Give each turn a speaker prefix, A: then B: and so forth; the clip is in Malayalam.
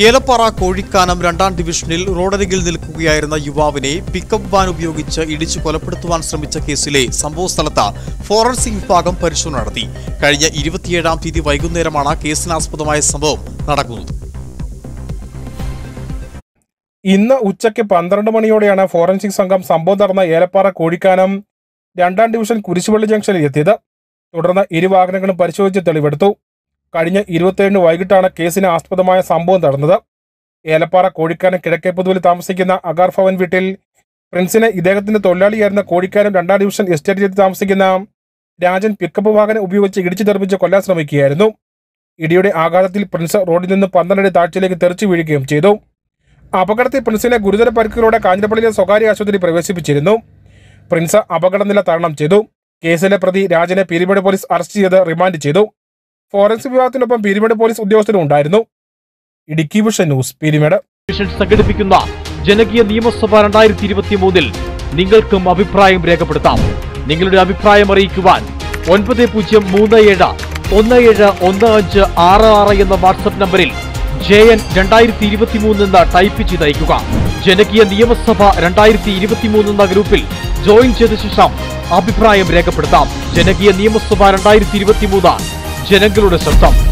A: ഏലപ്പാറ കോഴിക്കാനം രണ്ടാം ഡിവിഷനിൽ റോഡരികിൽ നിൽക്കുകയായിരുന്ന യുവാവിനെ പിക്കപ്പ് വാൻ ഉപയോഗിച്ച് ഇടിച്ചു കൊലപ്പെടുത്തുവാൻ ശ്രമിച്ച കേസിലെ സംഭവസ്ഥലത്ത് ഫോറൻസിക് വിഭാഗം പരിശോധന നടത്തി. കഴിഞ്ഞ ഇരുപത്തിയേഴാം തീയതി വൈകുന്നേരമാണ് കേസിനാസ്പദമായ സംഭവം നടക്കുന്നത്.
B: ഇന്ന് ഉച്ചയ്ക്ക് പന്ത്രണ്ട് മണിയോടെയാണ് ഫോറൻസിക് സംഘം സംഭവം നടന്ന ഏലപ്പാറ കോഴിക്കാനം രണ്ടാം ഡിവിഷൻ കുരിശുപള്ളി ജംഗ്ഷനിൽ എത്തിയത്. തുടർന്ന് ഇരു വാഹനങ്ങളും പരിശോധിച്ച് തെളിവെടുത്തു. കഴിഞ്ഞ ഇരുപത്തിയേഴിന് വൈകിട്ടാണ് കേസിന് ആസ്പദമായ സംഭവം നടന്നത്. ഏലപ്പാറ കോഴിക്കാനം കിഴക്കേപ്പുതുവിൽ താമസിക്കുന്ന അഗാർ ഭവൻ വീട്ടിൽ പ്രിൻസിനെ ഇദ്ദേഹത്തിന്റെ തൊഴിലാളിയായിരുന്ന കോഴിക്കാനം രണ്ടാം ഡിവിഷൻ എസ്റ്റേറ്റിൽ താമസിക്കുന്ന രാജൻ പിക്കപ്പ് വാഹനം ഉപയോഗിച്ച് ഇടിച്ചു തെറിപ്പിച്ച് കൊല്ലാൻ ശ്രമിക്കുകയായിരുന്നു. ഇടിയുടെ ആഘാതത്തിൽ പ്രിൻസ് റോഡിൽ നിന്ന് പന്ത്രണ്ടടി താഴ്ചയിലേക്ക് തെറിച്ചു വീഴുകയും ചെയ്തു. അപകടത്തിൽ പ്രിൻസിനെ ഗുരുതര പരിക്കുകളോടെ കാഞ്ഞിരപ്പള്ളിയിലെ സ്വകാര്യ ആശുപത്രി പ്രവേശിപ്പിച്ചിരുന്നു. പ്രിൻസ് അപകടനില തരണം ചെയ്തു. കേസിലെ പ്രതി രാജനെ പീരിമേട് പോലീസ് അറസ്റ്റ് ചെയ്ത് റിമാൻഡ് ചെയ്തു. ഫോറൻസിക് വിഭാഗത്തിനൊപ്പം പീരിമേട് പോലീസ് ഉദ്യോഗസ്ഥരും ഉണ്ടായിരുന്നു. Idukki vision news Peermade.
C: സംഘടിപ്പിക്കുന്ന ജനകീയ നിയമസഭ രണ്ടായിരത്തി ഇരുപത്തി മൂന്നിൽ നിങ്ങൾക്കും അഭിപ്രായം രേഖപ്പെടുത്താം. നിങ്ങളുടെ അഭിപ്രായം അറിയിക്കുവാൻ ഒൻപത് പൂജ്യം മൂന്ന് ഏഴ് ഒന്ന് ഏഴ് ഒന്ന് അഞ്ച് ആറ് ആറ് എന്ന വാട്സപ്പ് നമ്പറിൽ ജെ എൻ രണ്ടായിരത്തി ഇരുപത്തി മൂന്ന് എന്ന് ടൈപ്പ് ചെയ്ത് അയക്കുക ജനകീയ നിയമസഭ രണ്ടായിരത്തി ഇരുപത്തി മൂന്ന് എന്ന ഗ്രൂപ്പിൽ ജോയിൻ ചെയ്ത ശേഷം അഭിപ്രായം രേഖപ്പെടുത്താം. ജനകീയ നിയമസഭ രണ്ടായിരത്തി ഇരുപത്തി മൂന്ന് ജനങ്ങളുടെ ശബ്ദം.